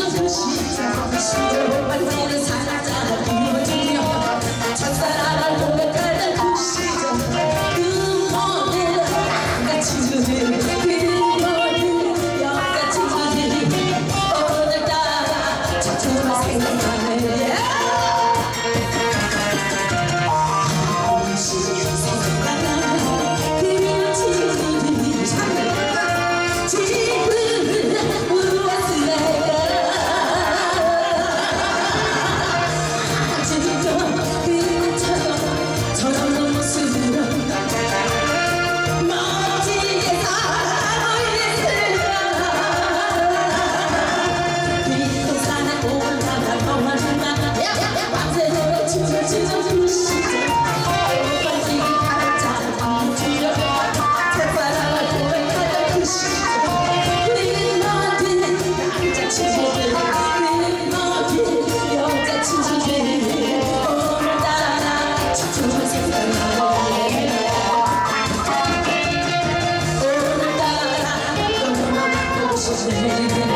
I'm not sure. I'm not sure. I'm not sure. I'm say